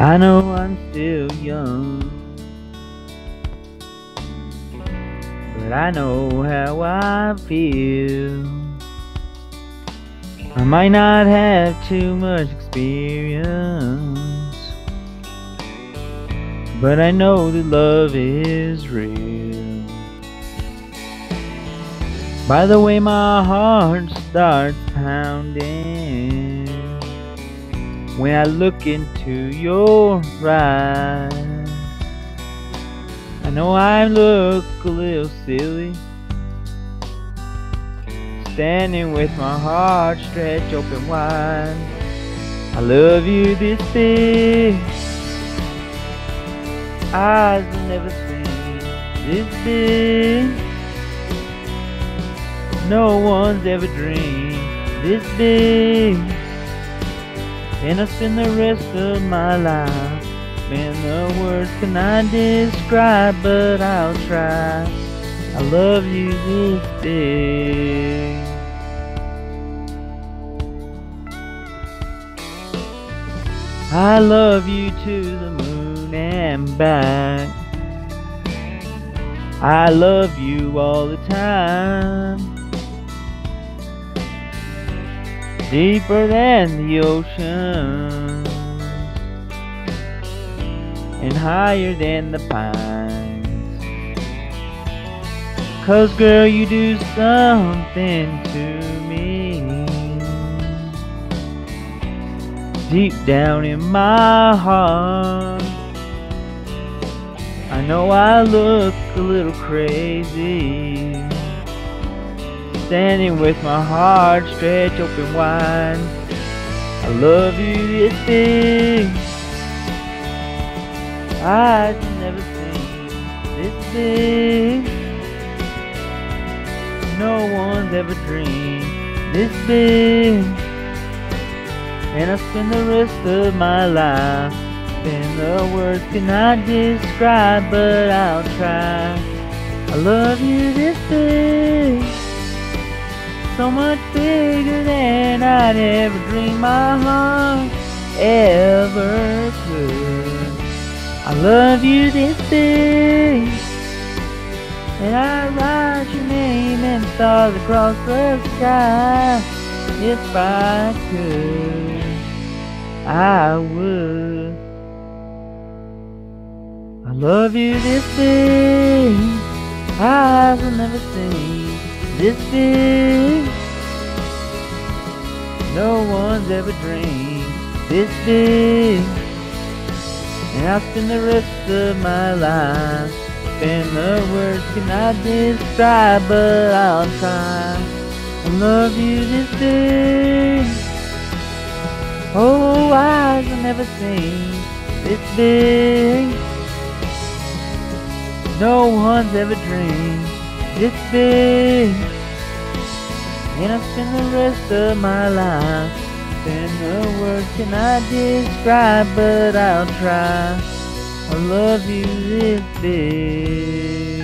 I know I'm still young, but I know how I feel. I might not have too much experience, but I know that love is real. By the way, my heart starts pounding when I look into your eyes. I know I look a little silly, standing with my heart stretched open wide. I love you this big, eyes have never seen this big. No one's ever dreamed this big. And I spend the rest of my life. Man, the words cannot describe But I'll try. I love you this big I love you to the moon and back. I love you all the time deeper than the ocean and higher than the pines. Cause girl, you do something to me deep down in my heart. I know I look a little crazy standing with my heart stretched open wide. I love you this big. I've never seen this big. No one's ever dreamed this big. And I spend the rest of my life. And the words cannot describe, but I'll try. I love you this big so much bigger than I'd ever dreamed my heart ever could. I love you this big, and I write your name and stars across the sky. If I could, I would. I love you this big, eyes will never see big. No one's ever dreamed this big. And I'll spend the rest of my life. Spend the words cannot describe, but I'll try. I love you this big. Oh, eyes have never seen this big. No one's ever dreamed this big. And I spend the rest of my life And the words cannot describe But I'll try I love you this big